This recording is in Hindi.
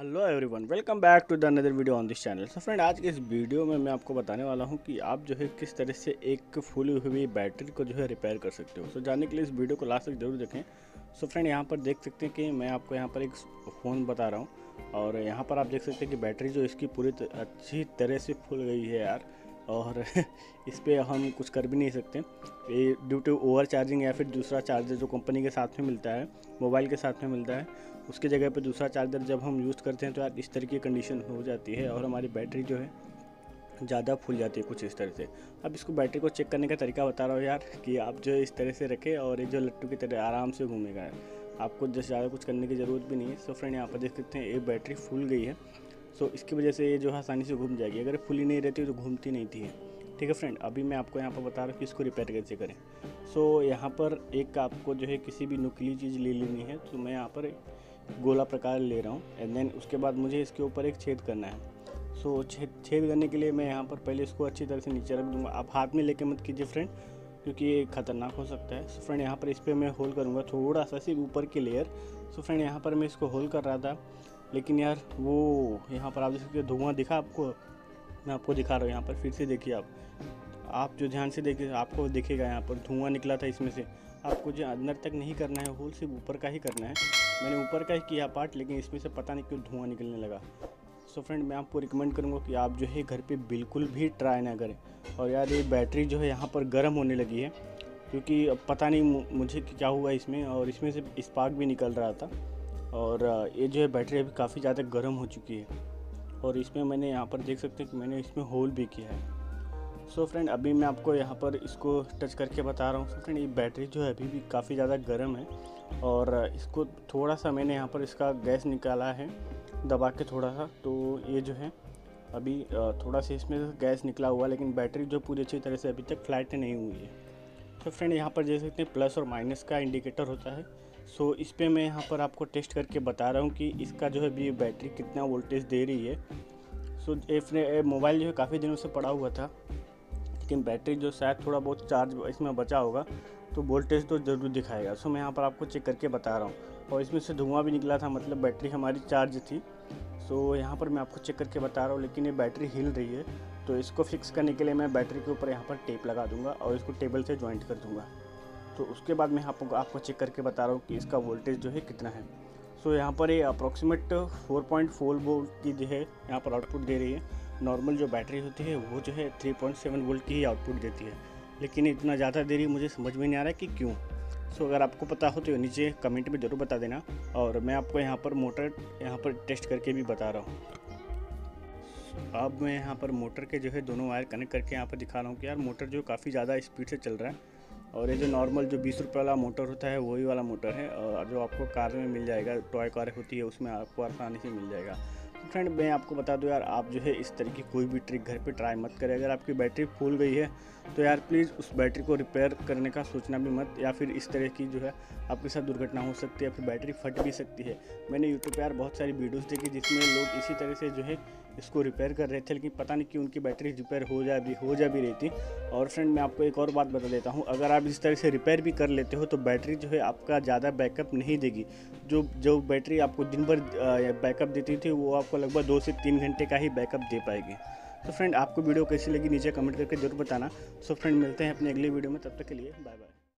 Hello everyone welcome back to the another video on this channel so friend आज के इस वीडियो में मैं आपको बताने वाला हूँ कि आप जो है किस तरह से एक फुली हुई बैटरी को जो है रिपेयर कर सकते हो। सो so, जानने के लिए इस वीडियो को लास्ट तक ज़रूर देखें। सो फ्रेंड यहाँ पर देख सकते हैं कि मैं आपको यहाँ पर एक फ़ोन बता रहा हूँ। और यहाँ पर आप देख सकते हैं कि बैटरी जो इसकी पूरी अच्छी तरह से फुल गई है यार। और इस पर हम कुछ कर भी नहीं सकते। ये ड्यू टू ओवर चार्जिंग या फिर दूसरा चार्जर जो कंपनी के साथ में मिलता है मोबाइल के साथ में मिलता है, उसके जगह पर दूसरा चार्जर जब हम यूज़ करते हैं तो यार इस तरह की कंडीशन हो जाती है और हमारी बैटरी जो है ज़्यादा फूल जाती है कुछ इस तरह से। अब इसको बैटरी को चेक करने का तरीका बता रहा हूँ यार कि आप जो इस तरह से रखें और ये जो लट्टू की तरह आराम से घूमेगा। आपको जैसे ज़्यादा कुछ करने की ज़रूरत भी नहीं है। सो फ्रेंड यहाँ पर देख सकते हैं, ये बैटरी फूल गई है। सो इसकी वजह से ये जो है आसानी से घूम जाएगी। अगर फुली नहीं रहती तो घूमती नहीं थी। ठीक है फ्रेंड अभी मैं आपको यहाँ पर बता रहा हूँ कि इसको रिपेयर कैसे करें। सो so, यहाँ पर एक आपको जो है किसी भी नुकीली चीज़ ले लेनी है। तो मैं यहाँ पर गोला प्रकार ले रहा हूँ एंड देन उसके बाद मुझे इसके ऊपर एक छेद करना है। सो so, छेद छेद करने के लिए मैं यहाँ पर पहले इसको अच्छी तरह से नीचे रख दूँगा। आप हाथ में लेके मत कीजिए फ्रेंड क्योंकि ये खतरनाक हो सकता है। सो फ्रेंड यहाँ पर इस पर मैं होल करूँगा थोड़ा सा सिर्फ़ ऊपर की लेयर सो फ्रेंड यहाँ पर मैं इसको होल कर रहा था। लेकिन यार, वो यहाँ पर आप देख सकते हो, धुआँ दिखा आपको। मैं आपको दिखा रहा हूँ यहाँ पर, फिर से देखिए आप। आप जो ध्यान से देखिए, आपको दिखेगा यहाँ पर, धुआँ निकला था इसमें से। आपको जो अंदर तक नहीं करना है, होल सिर्फ़ ऊपर का ही करना है। मैंने ऊपर का ही किया पार्ट, लेकिन इसमें से पता नहीं क्यों धुआँ निकलने लगा। सो so फ्रेंड मैं आपको रिकमेंड करूँगा कि आप जो है घर पे बिल्कुल भी ट्राई ना करें। और यार, ये बैटरी जो है यहाँ पर गर्म होने लगी है, क्योंकि अब पता नहीं मुझे क्या हुआ इसमें, और इसमें से स्पार्क भी निकल रहा था। और ये जो है बैटरी अभी काफ़ी ज़्यादा गर्म हो चुकी है। और इसमें मैंने यहाँ पर देख सकते हैं कि मैंने इसमें होल भी किया है। सो so फ्रेंड अभी मैं आपको यहाँ पर इसको टच करके बता रहा हूँ। सो फ्रेंड ये बैटरी जो है अभी भी काफ़ी ज़्यादा गर्म है। और इसको थोड़ा सा मैंने यहाँ पर इसका गैस निकाला है, दबा के थोड़ा सा। तो ये जो है, अभी थोड़ा सा इसमें गैस निकला हुआ लेकिन बैटरी जो पूरी अच्छी तरह से अभी तक फ्लैट नहीं हुई है। तो फ्रेंड यहाँ पर देख सकते हैं, प्लस और माइनस का इंडिकेटर होता है। सो इस पर मैं यहाँ पर आपको टेस्ट करके बता रहा हूँ कि इसका जो है अभी बैटरी कितना वोल्टेज दे रही है। सो so, मोबाइल जो है काफ़ी दिनों से पड़ा हुआ था लेकिन बैटरी जो शायद थोड़ा बहुत चार्ज इसमें बचा होगा तो वोल्टेज तो ज़रूर दिखाएगा। सो मैं यहाँ पर आपको चेक करके बता रहा हूँ। और इसमें से धुआँ भी निकला था मतलब बैटरी हमारी चार्ज थी। सो यहाँ पर मैं आपको चेक करके बता रहा हूँ लेकिन ये बैटरी हिल रही है तो इसको फिक्स करने के लिए मैं बैटरी के ऊपर यहाँ पर टेप लगा दूँगा और इसको टेबल से ज्वाइंट कर दूँगा। तो उसके बाद मैं आपको आपको चेक करके बता रहा हूँ कि इसका वोल्टेज जो है कितना है। सो so, यहाँ पर ये अप्रॉक्सीमेट 4.4 वोल्ट की जो है यहाँ पर आउटपुट दे रही है। नॉर्मल जो बैटरी होती है वो जो है 3.7 वोल्ट की ही आउटपुट देती है। लेकिन इतना ज़्यादा दे देरी मुझे समझ में नहीं आ रहा है कि क्यों। सो so, अगर आपको पता हो तो नीचे कमेंट में ज़रूर बता देना और मैं आपको यहाँ पर मोटर यहाँ पर टेस्ट करके भी बता रहा हूँ। अब मैं यहाँ पर मोटर के जो है दोनों वायर कनेक्ट करके यहाँ पर दिखा रहा हूँ कि यार मोटर जो काफ़ी ज़्यादा स्पीड से चल रहा है। और ये जो नॉर्मल जो बीस रुपये वाला मोटर होता है, वही वाला मोटर है, और जो आपको कार में मिल जाएगा टॉय कार होती है, उसमें आपको आसानी से मिल जाएगा। फ्रेंड मैं आपको बता दूँ यार, आप जो है इस तरह की कोई भी ट्रिक घर पे ट्राई मत करें। अगर आपकी बैटरी फूल गई है तो यार प्लीज़ उस बैटरी को रिपेयर करने का सोचना भी मत, या फिर इस तरह की जो है आपके साथ दुर्घटना हो सकती है, या फिर बैटरी फट भी सकती है। मैंने यूट्यूब पर यार बहुत सारी वीडियोज़ देखी, जिसमें लोग इसी तरह से जो है इसको रिपेयर कर रहे थे, लेकिन पता नहीं कि उनकी बैटरी रिपेयर हो जा भी, हो जा भी रही थी। और फ्रेंड मैं आपको एक और बात बता देता हूँ। अगर आप इस तरह से रिपेयर भी कर लेते हो तो बैटरी जो है आपका ज़्यादा बैकअप नहीं देगी। जो जो बैटरी आपको दिन भर बैकअप देती थी, वो आपको लगभग दो से तीन घंटे का ही बैकअप दे पाएगी। तो फ्रेंड आपको वीडियो कैसी लगी, नीचे कमेंट करके ज़रूर बताना। सो फ्रेंड मिलते हैं अपनी अगली वीडियो में, तब तक के लिए बाय बाय